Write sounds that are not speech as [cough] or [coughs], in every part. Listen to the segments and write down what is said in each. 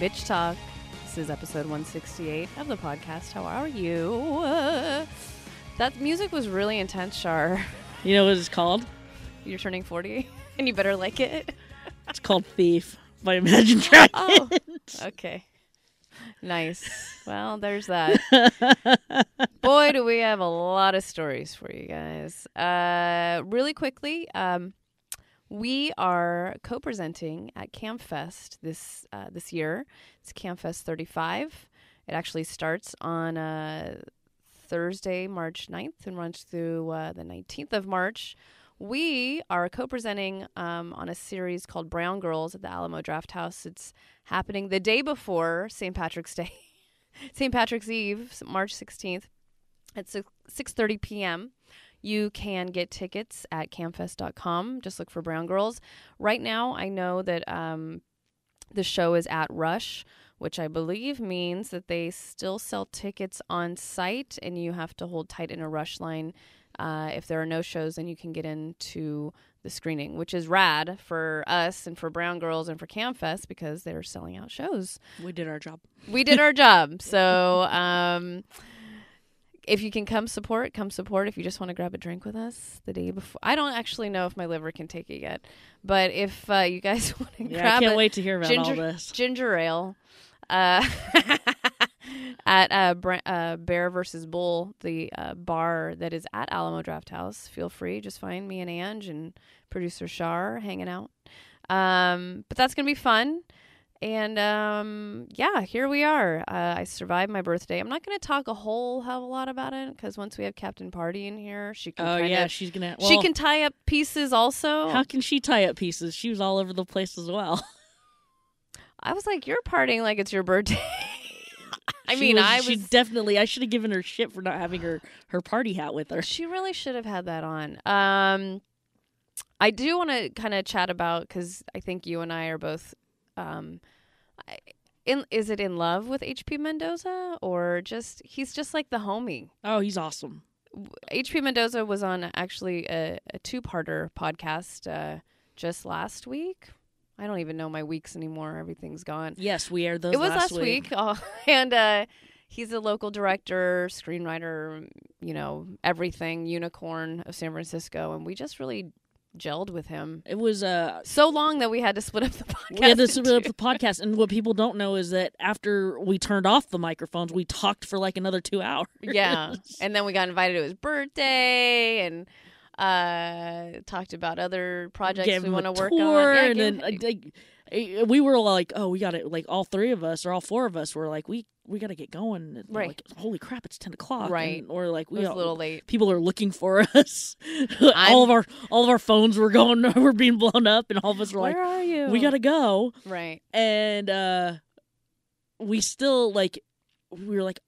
Bitch Talk. This is episode 168 of the podcast. How are you? Uh, that music was really intense, Char. You know what it's called? You're turning 40 [laughs] and you better like it. It's called Thief by Imagine Dragons. Oh, okay. Nice. Well, there's that. [laughs] Boy, do we have a lot of stories for you guys. Uh, really quickly, um, we are co-presenting at CAAMFest this uh, this year. It's CAAMFest 35. It actually starts on uh, Thursday, March 9th, and runs through uh, the 19th of March. We are co-presenting um, on a series called Brown Girls at the Alamo Drafthouse. It's happening the day before St. Patrick's Day, [laughs] St. Patrick's Eve, March 16th at 6:30 p.m. You can get tickets at caamfest.com. Just look for Brown Girls. Right now, I know that um, the show is at Rush, which I believe means that they still sell tickets on site, and you have to hold tight in a Rush line. Uh, if there are no shows, then you can get into the screening, which is rad for us and for Brown Girls and for CAAMFest because they're selling out shows. We did our job. We did our job. So, [laughs] um, if you can come support, come support. If you just want to grab a drink with us the day before, I don't actually know if my liver can take it yet, but if uh, you guys [laughs] want to Yeah, grab I can't a wait to hear about all ginger, this. ginger ale uh, [laughs] at uh, uh, Bear versus Bull, the uh, bar that is at Alamo Drafthouse, feel free. Just find me and Ange and producer Char hanging out. Um, but that's gonna be fun. And um, yeah, here we are. Uh, I survived my birthday. I'm not going to talk a whole hell of a lot about it because once we have Captain Party in here, she can Oh kind yeah, she's gonna. she can tie up pieces. Also, How can she tie up pieces? She was all over the place as well. [laughs] I was like, "You're partying like it's your birthday." [laughs] I She mean, I was. She definitely. I should have given her shit for not having her her party hat with her. She really should have had that on. Um, I do want to kind of chat about because I think you and I are both. Um, I- in is it in love with HP Mendoza or just he's just like the homie? Oh, he's awesome. HP Mendoza was on actually a, a two-parter podcast uh, just last week. I don't even know my weeks anymore. Everything's gone. Yes, we aired those. it was last, last week, Oh, [laughs] and uh, he's a local director, screenwriter, you know, everything, unicorn of San Francisco, and we just really gelled with him It was uh. so long that we had to split up the [laughs] podcast. We had to split up the podcast, and what people don't know is that after we turned off the microphones, we talked for like another two [laughs] hours. yeah, and then we got invited to his birthday and uh talked about other projects gave we want to work on. Yeah, and then like, we were like, "Oh, we got it!" Like all three of us, or all four of us, were like, "We we got to get going." Right. Like, Holy crap! It's ten o'clock. Right. And, or like we was a little late. people are looking for [laughs] us. [laughs] All of our all of our phones were going [laughs] were being blown up, and all of us were like, Where are you? "We gotta go." right. And uh we still like we were like.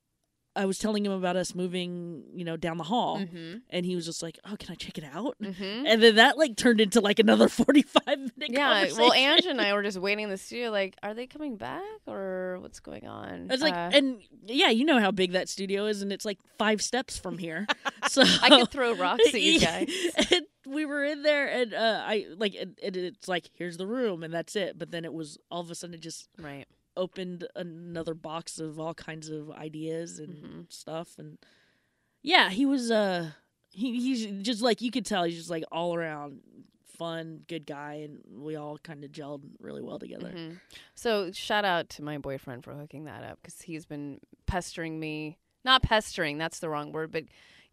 I was telling him about us moving, you know, down the hall, Mm-hmm. and he was just like, "Oh, can I check it out?" Mm-hmm. And then that like turned into like another [laughs] forty-five minute. Yeah, well. Ange and I were just [laughs] waiting in the studio, like, are they coming back or what's going on? It's like, Uh, and yeah, you know how big that studio is, and it's like five steps from here. [laughs] So I could throw rocks at you guys. and we were in there, and uh, I like, and, and it's like, here's the room, and that's it. But then it was all of a sudden it just Right. Opened another box of all kinds of ideas and Mhm. stuff, and yeah, he was uh, he he's just like you could tell he's just like all around fun, good guy, and we all kind of gelled really well together. Mhm. So shout out to my boyfriend for hooking that up because he's been pestering me. Not pestering, that's the wrong word, but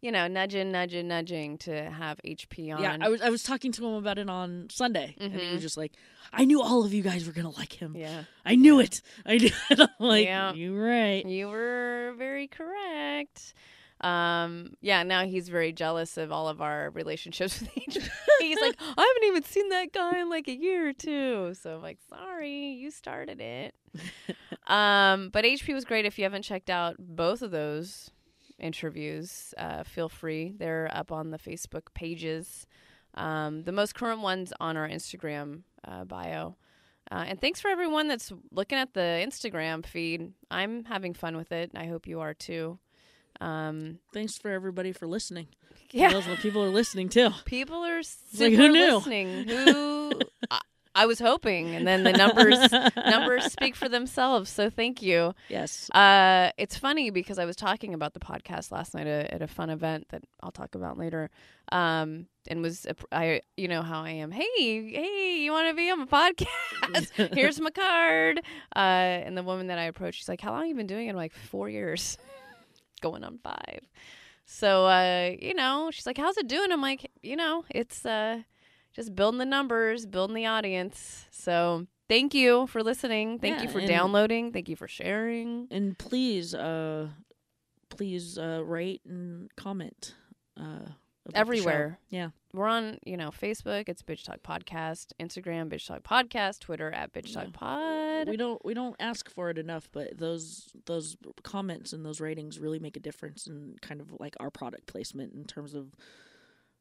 you know, nudging, nudging, nudging to have HP on. Yeah, I was I was talking to him about it on Sunday, and he Mhm. was just like, "I knew all of you guys were gonna like him. yeah. I knew it. I knew." [laughs] It. I'm like, Yeah. "You're right." You were very correct. Um, yeah, now he's very jealous of all of our relationships with HP. [laughs] he's like, I haven't even seen that guy in like a year or two. So I'm like, sorry, you started it. [laughs] um, but HP was great. If you haven't checked out both of those interviews, uh, feel free. They're up on the Facebook pages. Um, the most current ones on our Instagram uh, bio. Uh, and thanks for everyone that's looking at the Instagram feed. I'm having fun with it. I hope you are too. Um, Thanks for everybody for listening. [laughs] yeah, people are listening too. people are like, super who knew? listening. Who [laughs] I, was hoping, and then the numbers numbers [laughs] speak for themselves. So thank you. Yes. Uh, it's funny because I was talking about the podcast last night at, at a fun event that I'll talk about later. Um, and was I, you know how I am. Hey, hey, you want to be on my podcast? [laughs] Here's my card. Uh, and the woman that I approached, she's like, "How long have you been doing it?" I'm like, four years, [laughs] going on five. So, uh, you know, she's like, "How's it doing?" I'm like, you know, it's uh, just building the numbers, building the audience. So, thank you for listening. Thank Yeah, you for downloading. Thank you for sharing. And please, uh, please uh, rate and comment. Uh, about the show. Everywhere. Yeah. We're on, you know, Facebook, it's Bitch Talk Podcast, Instagram, Bitch Talk Podcast, Twitter at Bitch Talk. Pod. We don't we don't ask for it enough, but those those comments and those ratings really make a difference in kind of like our product placement in terms of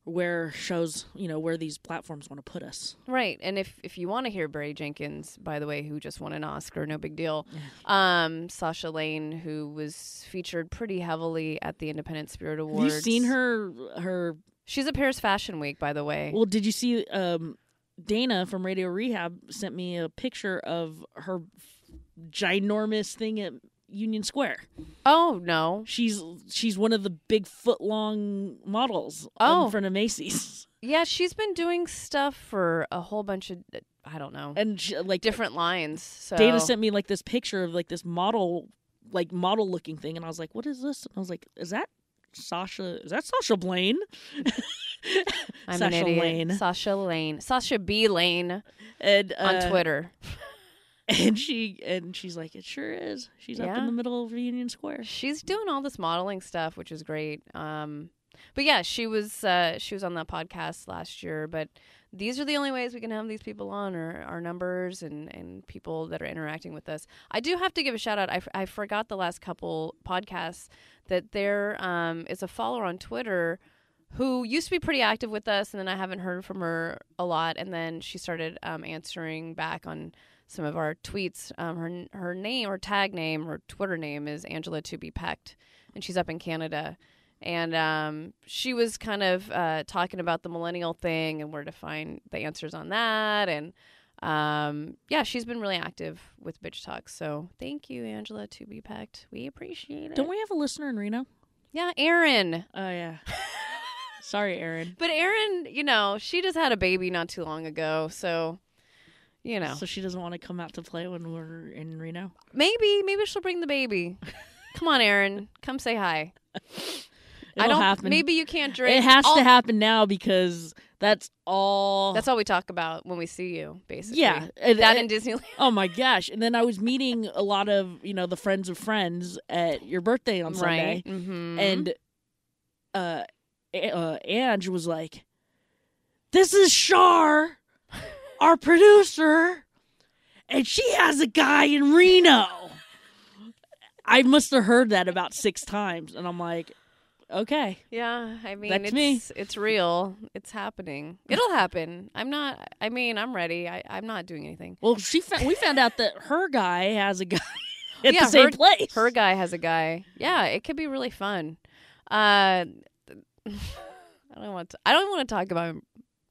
where shows you know where these platforms want to put us. Right. And if if you want to hear Barry Jenkins, by the way, who just won an Oscar, no big deal. Um, Sasha Lane, who was featured pretty heavily at the Independent Spirit Awards. You seen her her She's at Paris Fashion Week, by the way. Well, did you see um, Dana from Radio Rehab sent me a picture of her ginormous thing at Union Square. oh no. She's she's one of the big foot long models Oh. in front of Macy's, [laughs] Yeah, she's been doing stuff for a whole bunch of I don't know. and she, like different lines. So Dana sent me like this picture of like this model, like model looking thing, and I was like, "What is this?" And I was like, "Is that Sasha? Is that Sasha Blaine?" [laughs] I'm Sasha an idiot. Lane. Sasha Lane. Sasha B Lane and on uh, Twitter. And she and she's like, "It sure is." She's up Yeah. in the middle of Union Square. She's doing all this modeling stuff, which is great. Um, but yeah, she was uh, she was on that podcast last year. But these are the only ways we can have these people on, or our numbers and and people that are interacting with us. I do have to give a shout out. I, f- I forgot the last couple podcasts that there um, is a follower on Twitter who used to be pretty active with us, and then I haven't heard from her a lot. And then she started um, answering back on some of our tweets. Um, her her name, her tag name, her Twitter name is Angela To Be Pecked, and she's up in Canada. And um, she was kind of uh, talking about the millennial thing and where to find the answers on that. And um, yeah, she's been really active with Bitch Talk. So thank you, Angela To Be Pecked. We appreciate it. Don't we have a listener in Reno? Yeah, Erin. Oh yeah. [laughs] Sorry, Aaron. But Erin, you know, she just had a baby not too long ago, so you know, So she doesn't want to come out to play when we're in Reno. maybe maybe she'll bring the baby. [laughs] Come on, Aaron, come say hi. I It'll don't. happen. Maybe you can't drink. it has to happen now because that's all. That's all we talk about when we see you, basically. yeah. and- that and- in Disneyland. [laughs] oh my gosh! And then I was meeting a lot of you know the friends of friends at your birthday on Sunday, Right. Mm-hmm. and uh, uh, Ange was like, "This is Char, our producer, and she has a guy in Reno." I must have heard that about six times, and I'm like, "Okay, yeah, I mean, That's it's me. it's real. It's happening. It'll happen. I'm not. I mean, I'm ready. I, I'm not doing anything. Well, she fa- we found out that her guy has a guy [laughs] at Yeah, the same her- place. Her guy has a guy. Yeah, it could be really fun. Uh, [laughs] I don't want to. I don't want to talk about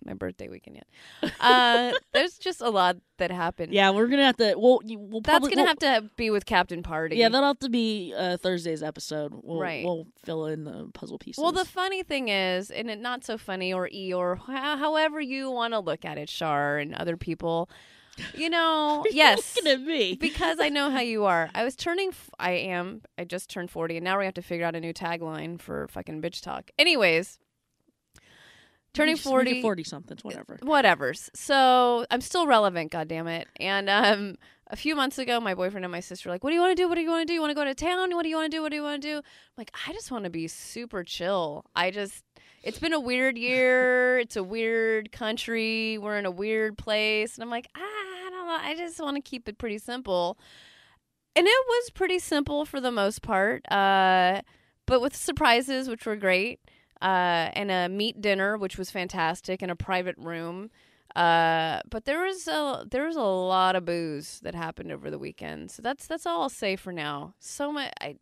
my birthday weekend yet. Uh, [laughs] there's just a lot that happened. yeah, we're gonna have to. Well, that's probably, gonna we'll- have to be with Captain Party. Yeah, that'll have to be uh, Thursday's episode. We'll, Right. We'll fill in the puzzle pieces. Well, the funny thing is, and it not so funny or e or ho- however you want to look at it, Char and other people. You [laughs] know, yes, Looking at me. [laughs] because I know how you are. I was turning. F- I am. I just turned forty, and now we have to figure out a new tagline for fucking bitch talk. Anyways, turning Just make it forty. forty somethings, whatever. Whatever's. So I'm still relevant, goddammit. And um, a few months ago, my boyfriend and my sister were like, "What do you want to do? What do you want to do? You want to go to town? What do you want to do? What do you want to do?" I'm like, I just want to be super chill. I just. It's been a weird year. [laughs] It's a weird country. We're in a weird place, and I'm like, ah, I don't know. I just want to keep it pretty simple. And it was pretty simple for the most part, uh, but with surprises, which were great uh, and a meat dinner, which was fantastic, in a private room. Uh, but there was a there was a lot of booze that happened over the weekend. So that's that's all I'll say for now. So much. I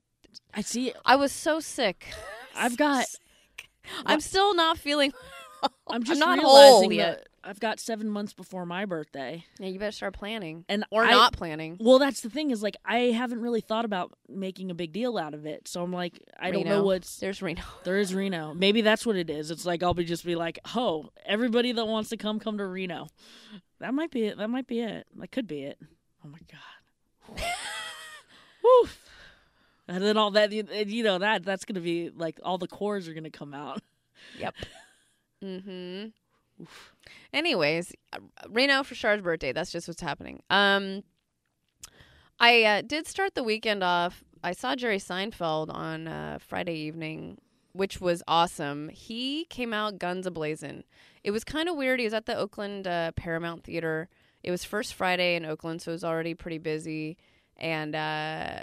I see. I was so sick. I've got. [laughs] I'm still not feeling. [laughs] I'm just not realizing whole yet. I've got seven months before my birthday, Yeah, you better start planning. and Or I- not planning. Well, that's the thing is like I haven't really thought about making a big deal out of it, so I'm like I don't know Reno. what's There's Reno. [laughs] there is Reno. Maybe that's what it is. It's like I'll be just be like, oh, everybody that wants to come, come to Reno. That might be it. That might be it. That could be it. Oh my god. [laughs] Woo. And then all that, you know, that that's gonna be like all the cores are gonna come out. Yep. [laughs] mm-hmm. Anyways, uh, Reno for Char's birthday. That's just what's happening. Um, I uh, did start the weekend off. I saw Jerry Seinfeld on uh, Friday evening, which was awesome. He came out guns a blazing. It was kind of weird. He was at the Oakland uh, Paramount Theater. It was first Friday in Oakland, so it was already pretty busy. And uh,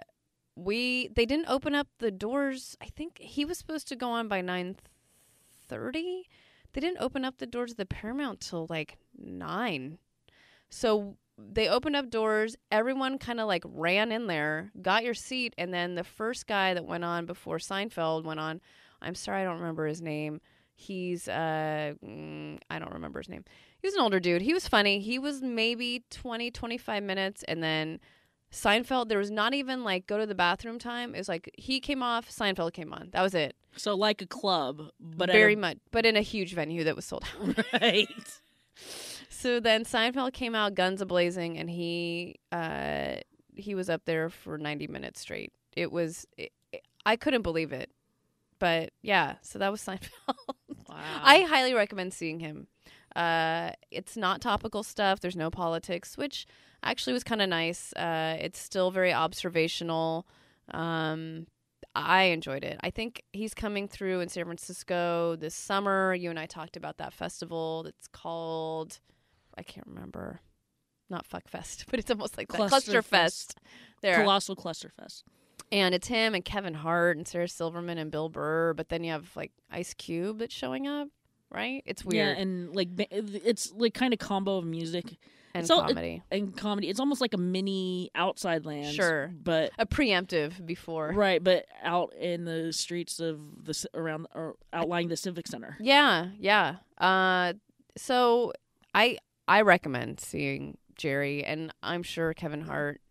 we they didn't open up the doors. I think he was supposed to go on by nine thirty. They didn't open up the doors of the Paramount till like nine. So they opened up doors. Everyone kind of like ran in there, got your seat, and then the first guy that went on before Seinfeld went on. I'm sorry, I don't remember his name. He's uh, mm, I don't remember his name. He was an older dude. He was funny. He was maybe 20, 25 minutes, and then Seinfeld. There was not even like go to the bathroom time. It was like he came off, Seinfeld came on. That was it. So like a club, but Very a- much, but in a huge venue that was sold out. [laughs] right. So then Seinfeld came out guns a blazing, and he uh, he was up there for ninety minutes straight. It was it, I couldn't believe it, but yeah. So that was Seinfeld. [laughs] Wow. I highly recommend seeing him. Uh, it's not topical stuff. There's no politics, which actually was kind of nice. Uh, it's still very observational. Um, I enjoyed it. I think he's coming through in San Francisco this summer. You and I talked about that festival that's called I can't remember. Not Fuck Fest, [laughs] but it's almost like that. Clusterfest. Cluster Fest. There. Colossal Clusterfest. And it's him and Kevin Hart and Sarah Silverman and Bill Burr, but then you have like Ice Cube that's showing up, right? It's weird. Yeah, and like it's like kind of combo of music and all- it- comedy. and comedy. It's almost like a mini Outside Land. Sure. but a preemptive before. right, but out in the streets of the around or outlying the civic center. Yeah, yeah. Uh, so I I recommend seeing Jerry, and I'm sure Kevin Hart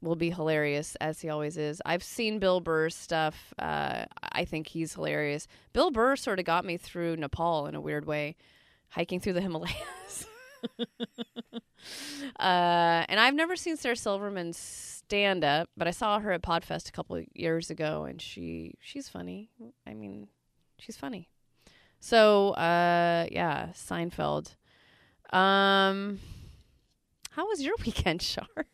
will be hilarious as he always is. I've seen Bill Burr's stuff. Uh, I think he's hilarious. Bill Burr sort of got me through Nepal in a weird way, hiking through the Himalayas. [laughs] uh, and I've never seen Sarah Silverman stand up, but I saw her at Podfest a couple of years ago, and she she's funny. I mean, she's funny. So, uh, yeah, Seinfeld. Um, how was your [laughs] weekend, Char? It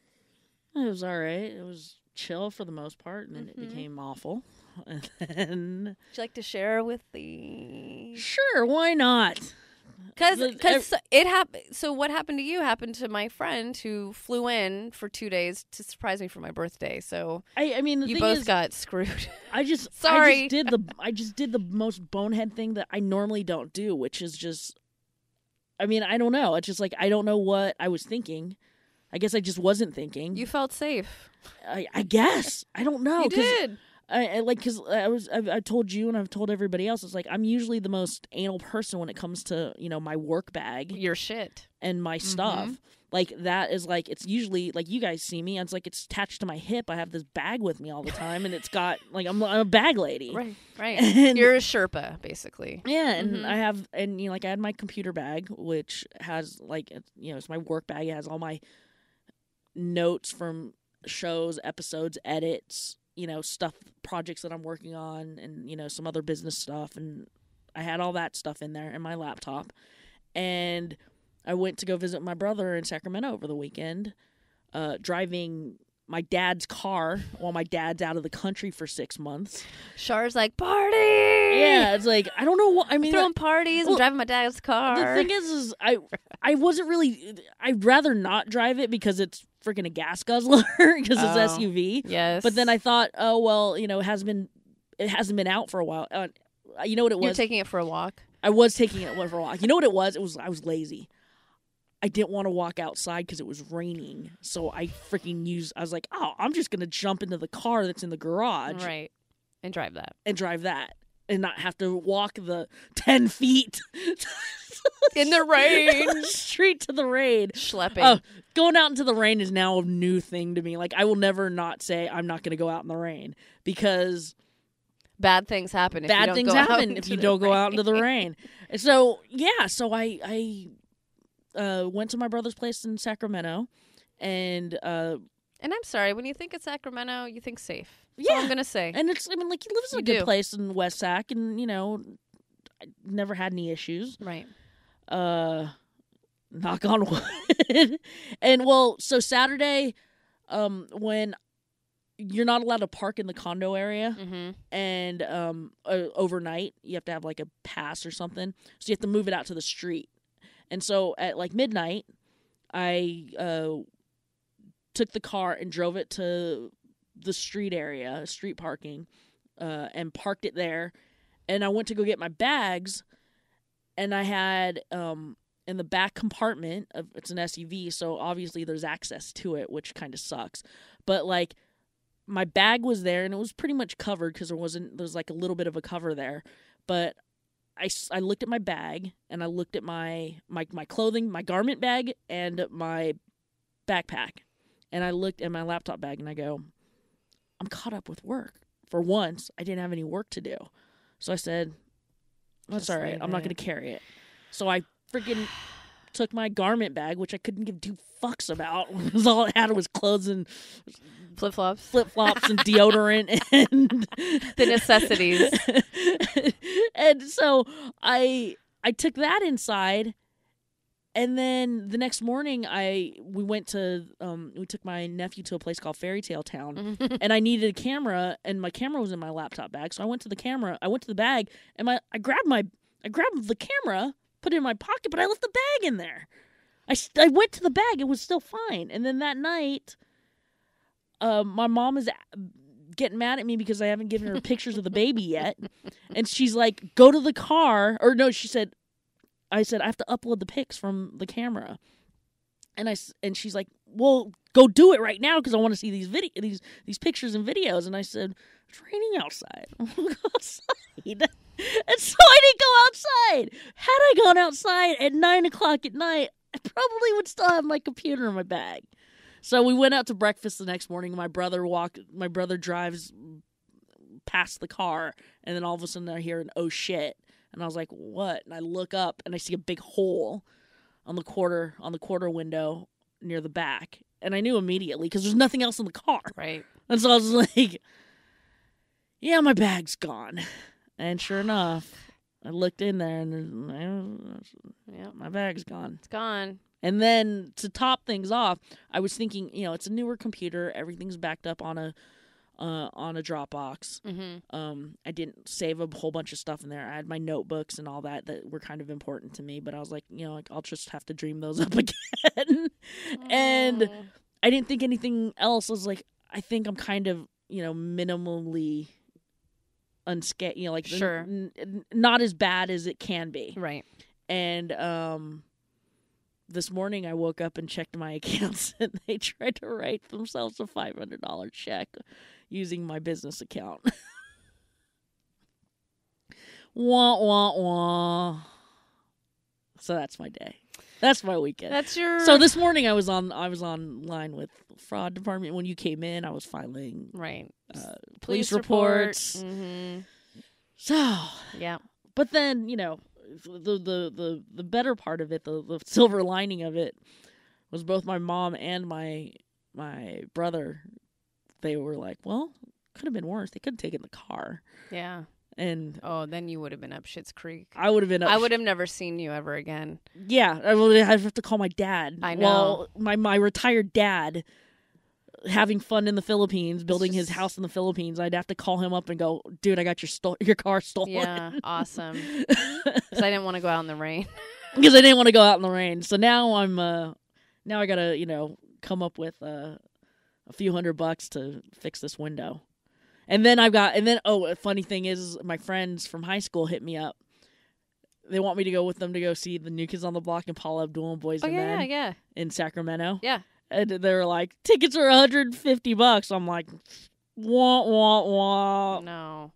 was all right. It was chill for the most part, and then Mhm. it became awful. [laughs] And then, Would you like to share with the? sure, why not? Because because it happened. So what happened to you happened to my friend who flew in for two days to surprise me for my birthday. So I, I mean, the you both is, got screwed. [laughs] I just, I Sorry. just did the, I just did the most bonehead thing that I normally don't do, which is just, I mean, I don't know. It's just like I don't know what I was thinking. I guess I just wasn't thinking. you felt safe. I, I guess I don't know. you did. I, I like because I was I've, I told you and I've told everybody else. It's like I'm usually the most anal person when it comes to you know my work bag Your shit. and my stuff. Mhm. Like that is like it's usually like you guys see me. It's like it's attached to my hip. I have this bag with me all the time, and it's got like I'm, I'm a bag lady. Right. Right. [laughs] And- You're a Sherpa, basically. Yeah, and Mhm. I have and you know like I had my computer bag, which has like you know it's my work bag. It has all my notes from shows, episodes, edits, you know stuff, projects that I'm working on, and you know some other business stuff. And I had all that stuff in there in my laptop, and I went to go visit my brother in Sacramento over the weekend, uh, driving my dad's car while my dad's out of the country for six months. Char's like party. Yeah, it's like I don't know what I mean. throwing parties well, and driving my dad's car. The thing is, is I I wasn't really. I'd rather not drive it because it's freaking a gas guzzler [laughs] because Oh. it's SUV. yes, But then I thought, oh well, you know, it hasn't been it hasn't been out for a while. Uh, you know what it you're was? taking it for a walk. I was taking it for a walk. You know what it was? It was I was lazy. I didn't want to walk outside because it was raining, so I freaking used. I was like, oh, I'm just gonna jump into the car that's in the garage Right, and drive that. and drive that. And not have to walk the 10 feet In the rain. [laughs] street to the rain. Schlepping. Oh, going out into the rain is now a new thing to me. Like I will never not say I'm not going to go out in the rain because Bad things happen if you bad don't things go out happen [laughs] into if you the don't go out into the rain. rain. So yeah, so I I uh, went to my brother's place in Sacramento, and uh, And I'm sorry, when you think of Sacramento, you think safe. That's Yeah. I'm gonna say. and it's I mean like he lives in You a good do. place in West Sac, and you know, I never had any issues. right. Uh, knock on wood. [laughs] and well, so Saturday, um, when you're not allowed to park in the condo area, Mm-hmm. and um uh, overnight you have to have like a pass or something so you have to move it out to the street and so at like midnight i uh took the car and drove it to the street area street parking uh and parked it there. And i went to go get my bags and i had um in the back compartment of it's an SUV so obviously there's access to it which kind of sucks. But like my bag was there and it was pretty much covered because there wasn't there was like a little bit of a cover there. But I, I looked at my bag and I looked at my, my my clothing my garment bag and my backpack and I looked at my laptop bag and I go I'm caught up with work. For once I didn't have any work to do. So I said that's Just all right. I'm not going to carry it. So I freaking took my garment bag which I couldn't give two fucks about. [laughs] Because all it had was clothes and Flip flops. flip flops and [laughs] deodorant and The necessities. [laughs] and so I I took that inside and then the next morning I we went to um we took my nephew to a place called Fairytale Town [laughs] and I needed a camera and my camera was in my laptop bag. So I went to the camera I went to the bag and my I grabbed my I grabbed the camera put it in my pocket but I left the bag in there. I I went to the bag it was still fine. And then that night um my mom is getting mad at me because I haven't given her pictures of the baby yet. [laughs] And she's like go to the car or no she said I said I have to upload the pics from the camera. And I and she's like well go do it right now because I want to see these video these these pictures and videos. And I said it's raining outside. [laughs] I'll go outside. [laughs] And so I didn't go outside. Had I gone outside at nine o'clock at night I probably would still have my computer in my bag. So we went out to breakfast the next morning. My brother walked my brother drives past the car and then all of a sudden I hear an oh shit and I was like what and I look up and I see a big hole on the quarter on the quarter window near the back and I knew immediately because there's nothing else in the car right. and so I was [laughs] like yeah my bag's gone and sure enough I looked in there and Yeah. my bag's gone It's gone. and then to top things off, I was thinking, you know, it's a newer computer, everything's backed up on a uh, on a Dropbox. Mm-hmm. Um, I didn't save a whole bunch of stuff in there. I had my notebooks and all that that were kind of important to me, but I was like, you know, like I'll just have to dream those [laughs] up again. and I didn't think anything else. I was like, I think I'm kind of, you know, minimally unscathed, you know, like Sure. n- n- not as bad as it can be right. and um this morning I woke up and checked my [laughs] accounts and they tried to write themselves a $500 check using my business account. [laughs] wah wah wah. So that's my day. That's my weekend. That's your. so this morning I was on I was online with fraud department when you came in I was filing right. uh, Police police reports. Mm-hmm. So Yeah. but then you know the the the the better part of it the, the silver lining of it was both my mom and my my brother they were like well could have been worse they could have taken the car Yeah. and Oh, then you would have been up Shit's Creek. i would have been up, I would have never seen you ever again. yeah i would have to call my dad I well my my retired dad having fun in the philippines building his house in the philippines i'd have to call him up and go dude i got your sto- your car [laughs] stolen Yeah. Awesome. [laughs] Because I didn't want to go out in the rain. [laughs] because I didn't want to go out in the rain. So now I'm uh now I gotta you know come up with uh, a few hundred bucks to fix this window, and then I've got and then oh a funny thing is my friends from high school hit me up. They want me to go with them to go see the New Kids on the Block and Paula Abdul and Boys Oh and yeah, Men yeah, in Sacramento. yeah. And they were like, tickets are 150 bucks. I'm like, wah wah wah. No.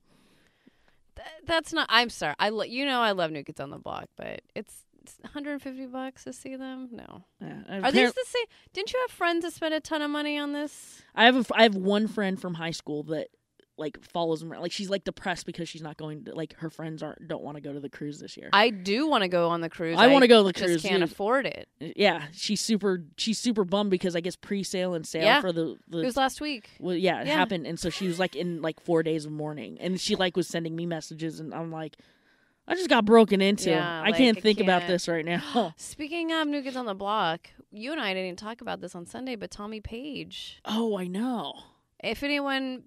th- that's not. I'm sorry. I lo- you know I love New Kids on the Block, but it's, it's 150 bucks to see them. No, Yeah, are these the same? Didn't you have friends that spent a ton of money on this? I have a, f- I have one friend from high school that like follows him around. Like she's like depressed because she's not going to like her friends aren't don't want to go to the cruise this year. I do want to go on the cruise. I wanna go to the just cruise, Can't dude. afford it. yeah, she's super she's super bummed because I guess pre-sale and sale Yeah. for the the It was last week. well, yeah, it Yeah. happened, and so she was like in like four days of mourning, and she like was sending me messages, and I'm like, I just got broken into. Yeah, I like, can't I think about can't- this right now. [laughs] Speaking of New Kids on the Block, you and I didn't talk about this on Sunday, but Tommy Page. oh, I know. If anyone,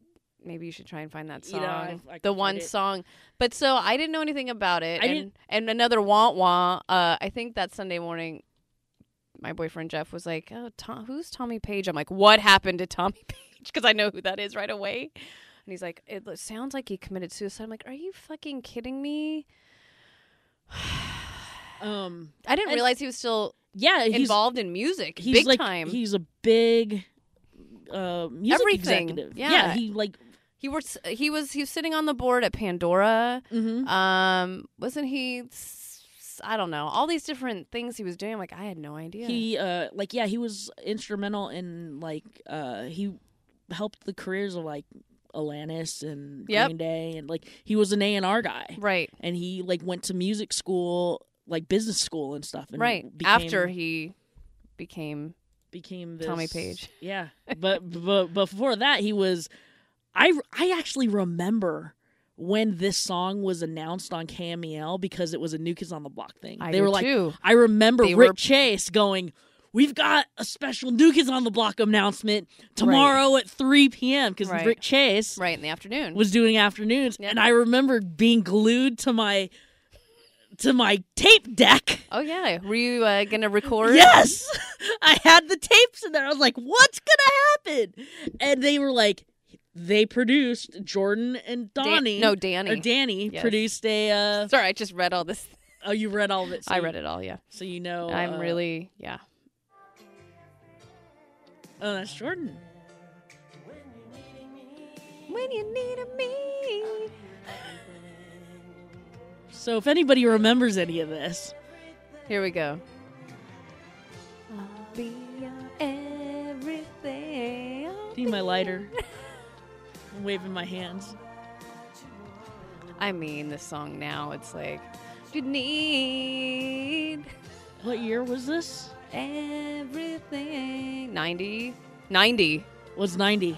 maybe you should try and find that You song, know, I- I the one it. song. But so I didn't know anything about it, I and didn't- and another wah wah. Uh, I think that Sunday morning, my boyfriend Jeff was like, "Oh, Tom, who's Tommy Page?" I'm like, "What happened to Tommy [laughs] Page?" Because I know who that is right away. And he's like, "It sounds like he committed suicide." I'm like, "Are you fucking kidding me?" [sighs] Um, I didn't realize he was still yeah, involved in music, he's big like time. he's a big uh music Everything. executive. Yeah. he like He was he was he was sitting on the board at Pandora. mhm. Um, wasn't he? I don't know. All these different things he was doing. Like, I had no idea. he uh like yeah, he was instrumental in like uh he helped the careers of like Alanis and Yep. Green Day and like he was an A&R guy. right, And he like went to music school, like business school and stuff and right. became, After he became became this, Tommy Page. Yeah, but but before that, he was. I I actually remember when this song was announced on KMEL because it was a New Kids on the Block thing. I they were like, too. I remember They Rick were- Chase going. We've got a special New Kids on the Block announcement tomorrow at 3 p.m. because Right. Rick Chase right in the afternoon. was doing afternoons, Yep. and I remember being glued to my to my tape deck oh yeah, were you uh, gonna record? Yes, [laughs] I had the tapes in there. I was like, "What's gonna happen?" And they were like, they produced Jordan and Dan- Donnie. no, Danny. or Danny Yes. produced a. Uh, Sorry, I just read all this. oh, you read all of it. So I you- read it all. Yeah, so you know. I'm uh, really yeah. Oh, that's Jordan. When you needed me. So if anybody remembers any of this, Here we go. I'll be your everything. I'll need my lighter. I'm waving my hands. I mean, this song now, it's like, you need What year was this? everything. 90? 90. Was ninety?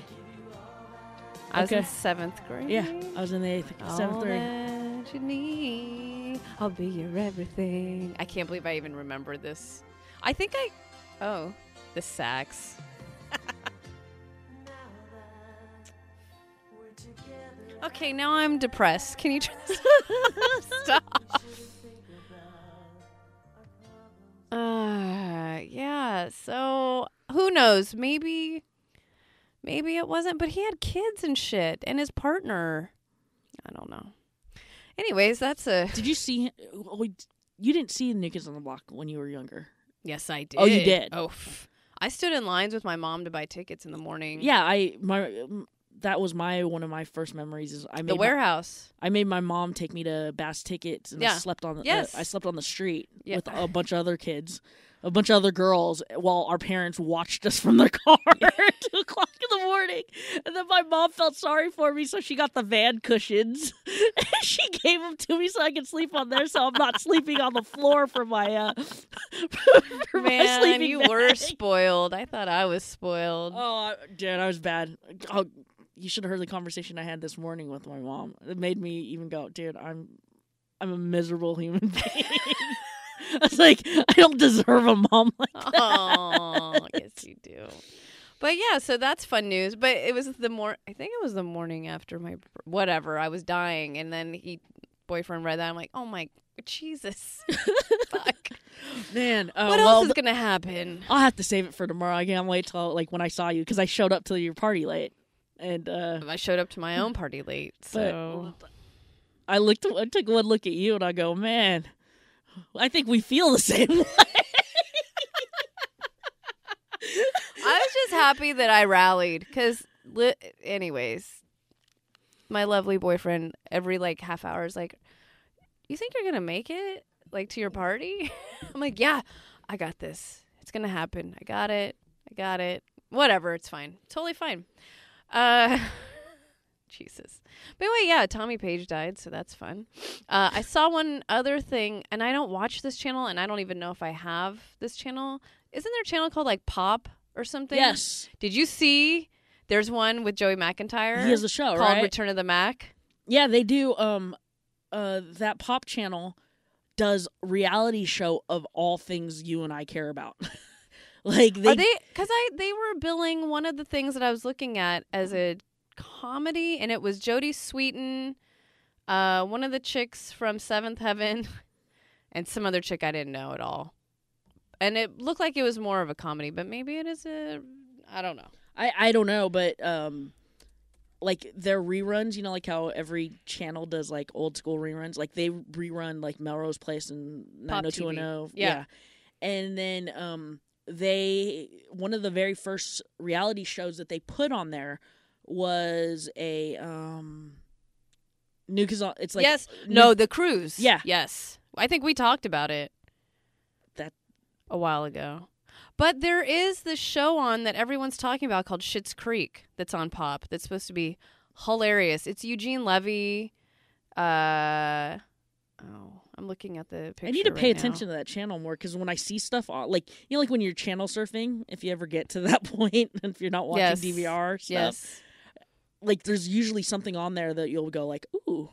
I was in Okay. seventh grade. Yeah, I was in the eighth, seventh All grade. that you need. I'll be your everything. I can't believe I even remember this. I think I. Oh, the sax. Okay, now I'm depressed. Can you turn this [laughs] Stop. Uh, yeah. So who knows? Maybe, maybe it wasn't. But he had kids and shit, and his partner. I don't know. Anyways, that's a Did you see? him- oh, You didn't see New Kids on the Block when you were younger. yes. I did. Oh, you did? Oh. I stood in lines with my mom to buy tickets in the morning. Yeah, I my that was my one of my first memories. Is I made the my- warehouse. I made my mom take me to Bass Tickets, and I slept on the Yes. uh, I slept on the street Yeah. with a bunch of other kids, a bunch of other girls, while our parents watched us from their [laughs] car [laughs] at two o'clock in the morning. And then my mom felt sorry for me, so she got the van cushions. [laughs] and she gave them to me so I could sleep on there, so I'm not sleeping on the floor for my uh for my Man, sleeping you were spoiled. I thought I was spoiled. Oh, I- dude, I was bad. Oh, you should have heard the conversation I had this morning with my mom. It made me even go, dude, I'm, I'm a miserable human [laughs] being. I was like, I don't deserve a mom like that. Oh, yes, you do. But yeah, so that's fun news. But it was the more I think it was the morning after my whatever. I was dying, and then he boyfriend read that. I'm like, oh my Jesus, [laughs] fuck. Man, uh, what well, else is gonna happen? I'll have to save it for tomorrow. I can't wait till like when I saw you because I showed up to your party late, and uh, I showed up to my own [laughs] party late, so I looked, I took one look at you, and I go, man, I think we feel the same [laughs] way. I was just happy that I rallied. Cause, li- anyways, my lovely boyfriend every like half hour is like, "You think you're gonna make it like to your party?" [laughs] I'm like, "Yeah, I got this. It's gonna happen. I got it. I got it. Whatever. It's fine. Totally fine." Uh, [laughs] Jesus. But anyway, yeah, Tommy Page died, so that's fun. Uh, I saw one other thing, and I don't watch this channel, and I don't even know if I have this channel. Isn't there a channel called like Pop or something? Yes, Did you see? There's one with Joey McIntyre. he has a show, called right? Return of the Mac. yeah, they do. Um, uh, that pop channel does reality show of all things you and I care about. [laughs] [laughs] like they, Are they? Because I they were billing one of the things that I was looking at as a comedy, and it was Jodie Sweetin, uh, one of the chicks from Seventh Heaven, [laughs] and some other chick I didn't know at all. And it looked like it was more of a comedy, but maybe it is a. I don't know. I I don't know, but um, like their reruns, you know, like how every channel does like old school reruns. Like they rerun like Melrose Place and Pop nine hundred two and TV. Yeah. and then um, they one of the very first reality shows that they put on there was a um, new because it's like yes. No, the cruise. Yeah. Yes. I think we talked about it. That- a while ago. But there is this show on that everyone's talking about called Schitt's Creek that's on Pop that's supposed to be hilarious. It's Eugene Levy. Uh, oh, I'm looking at the picture. I need to pay right now. attention to that channel more because when I see stuff like you know, like when you're channel surfing, if you ever get to [laughs] that point, if you're not watching Yes. DVR stuff, Yes. like there's usually something on there that you'll go like, "Ooh,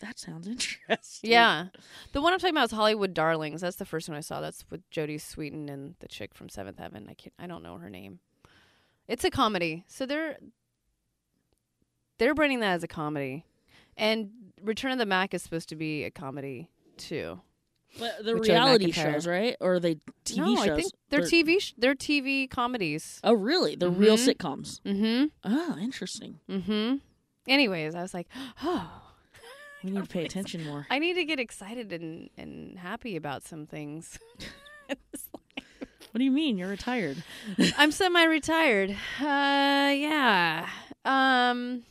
that sounds [laughs] interesting." Yeah. The one I'm talking about is Hollywood Darlings. That's the first one I saw. That's with Jodie Sweetin and the chick from Seventh Heaven. I can't I don't know her name. It's a comedy. So they're they're branding that as a comedy. And Return of the Mac is supposed to be a comedy too. but the With Joey reality McIntyre. shows, right? Or are they TV no, shows? I think they're TV sh- they're TV comedies. Oh, really? They're real Mhm. sitcoms. Mhm. Oh, interesting. Mm-hmm. Anyways, I was like, [gasps] "Oh, We need to pay attention more. I need to get excited and and happy about some things." It's [laughs] like- What do you mean? You're retired. [laughs] I'm semi-retired. Uh, yeah. Um.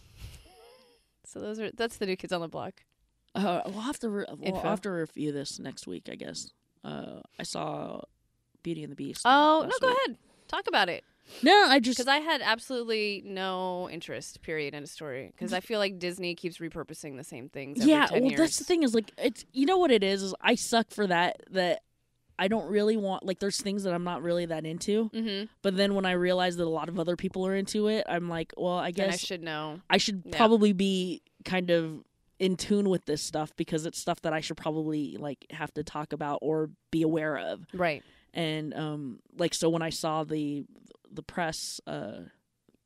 So those are that's the new kids on the block. Uh, we'll have to re- we'll Info. have to review this next week, I guess. Uh, I saw Beauty and the Beast. Oh no, go week. ahead. Talk about it No, I just because I had absolutely no interest. Period. In a story because I feel like Disney keeps repurposing the same things. Every yeah. 10 Well, years. that's the thing is like it's you know what it is is I suck for that that I don't really want like there's things that I'm not really that into, Mm-hmm. but then when I realize that a lot of other people are into it, I'm like, well, I Then guess I should know. I should Yeah. probably be kind of in tune with this stuff because it's stuff that I should probably like have to talk about or be aware of. Right. And um like so when I saw the the press uh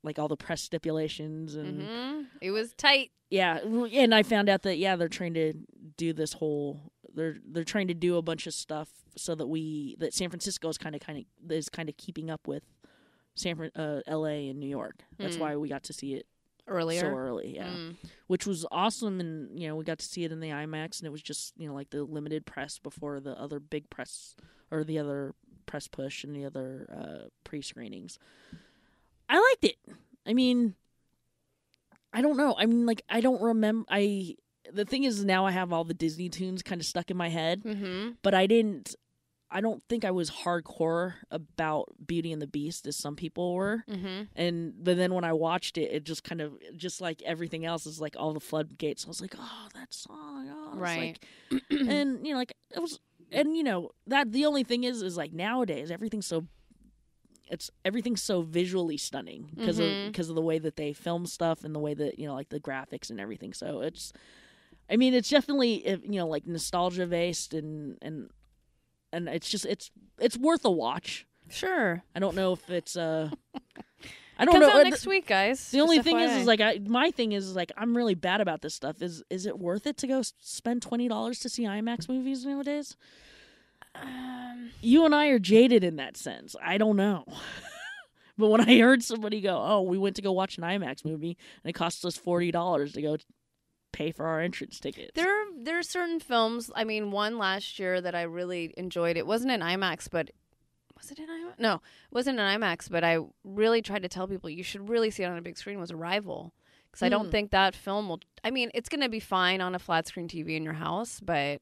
like all the press stipulations and Mm-hmm. It was tight. yeah, and I found out that yeah, they're trying to do this whole they're they're trying to do a bunch of stuff so that we that San Francisco is kind of kind of is kind of keeping up with San uh, L.A. and New York. That's Mm. why we got to see it Earlier. so early. Yeah Mm. which was awesome and you know we got to see it in the IMAX and it was just you know like the limited press before the other big press or the other press push and the other uh, pre-screenings. I liked it. I mean I don't know. I mean like I don't remember I the thing is now I have all the Disney tunes kind of stuck in my head, Mm-hmm. but I didn't I don't think I was hardcore about Beauty and the Beast as some people were Mm-hmm. and but then when I watched it, it just kind of just like everything else is like all the floodgates. I was like, oh, that song, oh, Right. like- and you know, like it was, and you know that the only thing is, is like nowadays everything's so. It's everything's so visually stunning because Mhm. of because of the way that they film stuff and the way that you know like the graphics and everything. So it's, I mean, it's definitely you know like nostalgia based and and and it's just it's it's worth a watch. Sure. I don't know if it's uh [laughs] I don't Comes know out uh, next week, guys. the only thing is, FYI. is like I, my thing is, is like I'm really bad about this stuff. Is is it worth it to go spend twenty dollars to see IMAX movies nowadays? Um, You and I are jaded in that sense. I don't know, [laughs] but when I heard somebody go, "Oh, we went to go watch an IMAX movie and it cost us forty dollars to go pay for our entrance tickets," There, there are certain films. I mean, one last year that I really enjoyed. It wasn't an IMAX, but was it an IMAX? No, it wasn't an IMAX. But I really tried to tell people you should really see it on a big screen. Was Arrival because I don't Hmm. think that film will. I mean, it's going to be fine on a flat screen TV in your house, but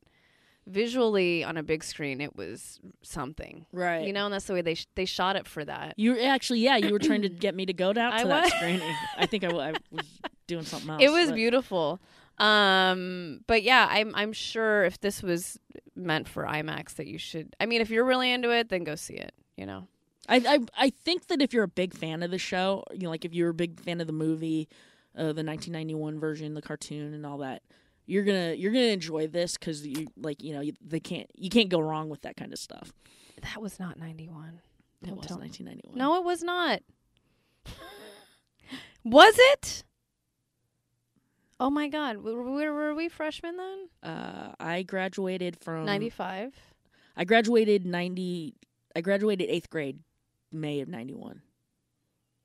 visually on a big screen, it was something. Right. You know, and that's the way they sh- they shot it for that. You actually, yeah, you were trying to [coughs] get me to go down I to that was. screening. I think I, w- I was doing something [laughs] else. It was but- beautiful. Um, but yeah, I'm I'm sure if this was meant for IMAX, that you should. I mean, if you're really into it, then go see it. You know. I, I I think that if you're a big fan of the show, you know, like if you're a big fan of the movie, uh, the 1991 version, the cartoon, and all that, you're gonna you're gonna enjoy this because you like you know you, they can't you can't go wrong with that kind of stuff. That was not 91. It was 1991. No, it was not. [laughs] was it? Oh my God. Were, we freshmen then? Uh, I graduated from 95. I graduated 90. I graduated eighth grade, May of 91.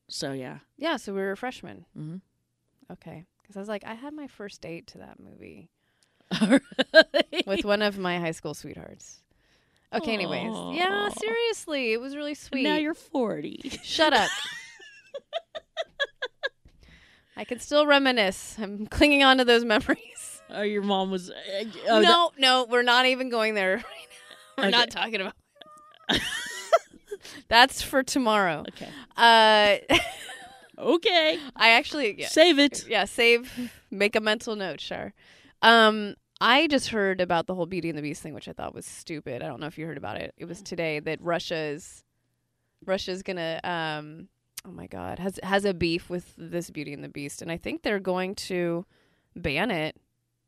So yeah. Yeah, so we were freshmen. hmm Okay. Because I was like, I had my first date to that movie [laughs] with one of my high school sweethearts. Okay, anyways. Yeah, seriously. It was really sweet. now you're 40. Shut up. [laughs] I can still reminisce. I'm [laughs] clinging on to those memories. Oh, your mom was. Uh, oh, no, no, we're not even going there [laughs] right now. We're Okay. not talking about [laughs] That's for tomorrow. Okay. Uh Okay. I actually yeah, Save it. yeah, save make a mental note, sure. Um I just heard about the whole Beauty and the Beast thing, which I thought was stupid. I don't know if you heard about it. It was today that Russia's Russia's gonna um oh my god, has has a beef with this Beauty and the Beast, and I think they're going to ban it.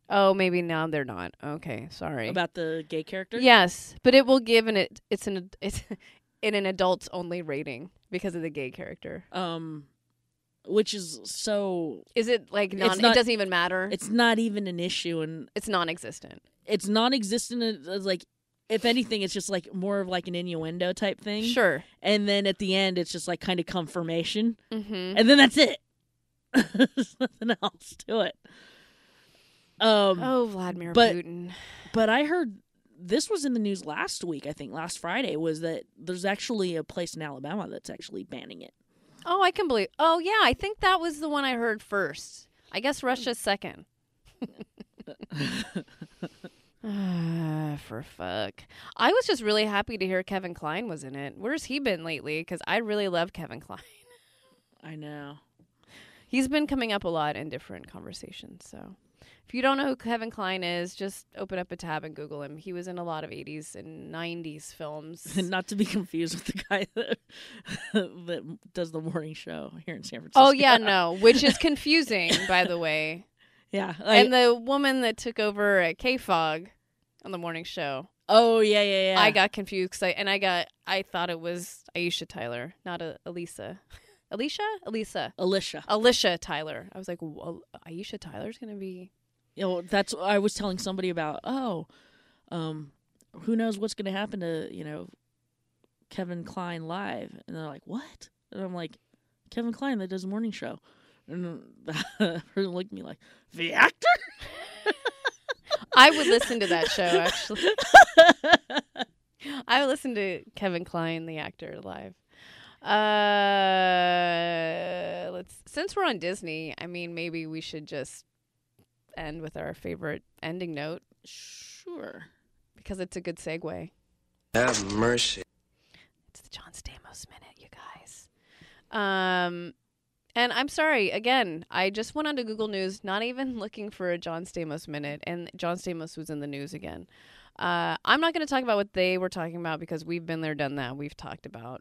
Oh, maybe now they're not. Okay, sorry. About the gay character? Yes, but it will give an it it's an [laughs] it's in an adults only rating because of the gay character. Um, which is so. Is it like non? Not- it doesn't even matter. It's not even an issue, and It's non-existent. it's non-existent. Like, if anything, it's just like more of like an innuendo type thing. Sure. And then at the end, it's just like kind of confirmation, Mm-hmm. and then that's it. [laughs] There's nothing else to it. Um, Oh, Vladimir but- Putin. But I heard this was in the news last week. I think last Friday was that there's actually a place in Alabama that's actually banning it. Oh, I can believe. Oh, yeah. I think that was the one I heard first. I guess Russia's second. [laughs] [sighs] For fuck. I was just really happy to hear Kevin Kline was in it. Where's he been lately? Because I really love Kevin Kline. I know. He's been coming up a lot in different conversations. So if you don't know who Kevin Kline is, just open up a tab and Google him. He was in a lot of 80s and 90s films. [laughs] Not to be confused with the guy [laughs] that that does the morning show here in San oh, Francisco. oh, yeah, no, which is [laughs] confusing, by the way. yeah. I- and the woman that took over at KFOG on the morning show, oh yeah, yeah, yeah. I got confused 'cause I, and I got, I thought it was Aisha Tyler, not a, Elisa. [laughs] Alicia? Elisa. Alicia. Alicia Tyler. I was like, well, Aisha Tyler's going to be. You know, that's I was telling somebody about. Oh, um, who knows what's going to happen to you know Kevin Klein live? And they're like, what? And I'm like, Kevin Klein that does morning show. And [laughs] the person looked at me like, the actor. I would listen to that show, actually. [laughs] I would listen to Kevin Kline, the actor, live. Uh, let's since we're on Disney, I mean, maybe we should just end with our favorite ending note sure. because it's a good segue. Have mercy. It's the John Stamos minute, you guys. Um, and I'm sorry again. I just went onto Google News, not even [laughs] looking for a John Stamos minute, and John Stamos was in the news again. Uh, I'm not going to talk about what they were talking about because we've been there, done that. We've talked about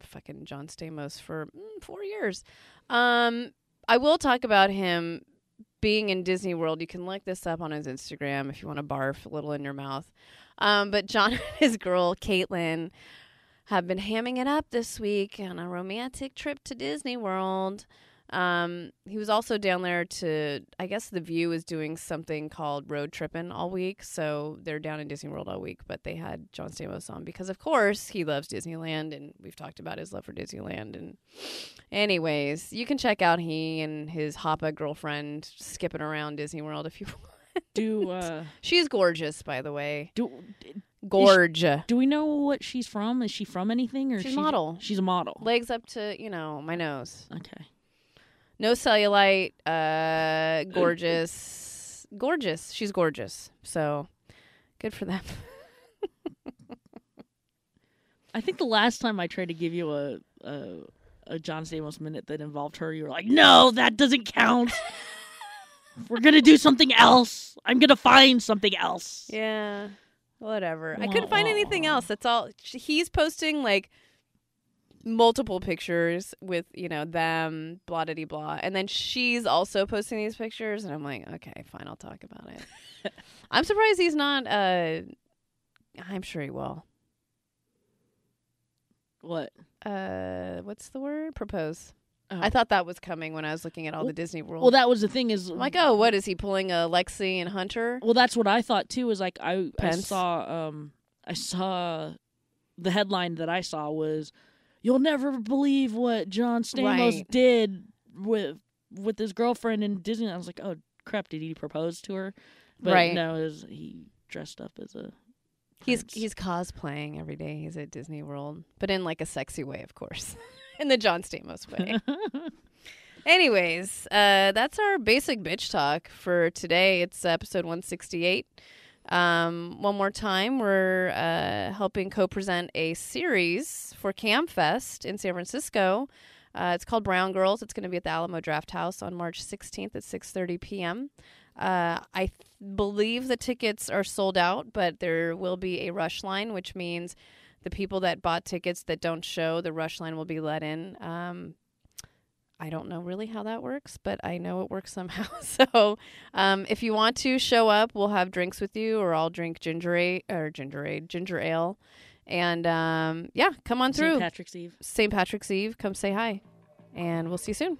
fucking John Stamos for mm, four years. Um, I will talk about him being in Disney World. You can look this up on his Instagram if you want to barf a little in your mouth. Um, but John [laughs] and his girl Caitlin have been hamming it up this week on a romantic trip to Disney World. Um, he was also down there to, I guess The View is doing something called road tripping all week. So they're down in Disney World all week, but they had John Stamos on because, of course, he loves Disneyland and we've talked about his love for Disneyland. And, anyways, you can check out he and his Hoppa girlfriend skipping around Disney World if you [laughs] want. Do uh She's gorgeous, by the way. do Gorge. do we know what she's from? Is she from anything or She's she- model. She's a model. Legs up to, you know, my nose. Okay. no cellulite, uh, gorgeous, gorgeous. She's gorgeous. So good for them. I think the last time I tried to give you a a, a John Stamos minute that involved her, you were like, "No, that doesn't count. [laughs] We're gonna do something else. I'm gonna find something else." Yeah, whatever. I couldn't find anything else. That's all. He's posting like multiple pictures with you know them blah blah blah, and then she's also posting these pictures, and I'm like, okay, fine, I'll talk about it. [laughs] I'm surprised he's not. uh I'm sure he will. What? Uh, what's the word? Propose. Oh. I thought that was coming when I was looking at all the Disney World. Well, that was the thing. Is I'm like, oh, what is he pulling a Lexi and Hunter? Well, that's what I thought too. Is like I, I saw um I saw the headline that I saw was you'll never believe what John Stamos Right. did with with his girlfriend in Disney. I was like, oh crap, did he propose to her? But Right. no, was, he dressed up as a. He's prince. he's cosplaying every day. He's at Disney World, but in like a sexy way, of course, [laughs] [laughs] in the John Stamos way. [laughs] Anyways, uh, that's our basic bitch talk for today. It's episode 168. Um, one more time, we're uh, helping co-present a series for CAAMFest in San Francisco. Uh, it's called Brown Girls. It's going to be at the Alamo Drafthouse on March 16th at 6:30 p.m. Uh, I th- believe the tickets are sold out, but there will be a rush line, which means the people that bought tickets that don't show, the rush line will be let in. Um, I don't know really how that works, but I know it works somehow. [laughs] so, um, if you want to show up, we'll have drinks with you, or I'll drink ginger ale or ginger ale, ginger ale, and um, yeah, come on St. through. Patrick's Eve. St. Patrick's Eve. Come say hi, and we'll see you soon.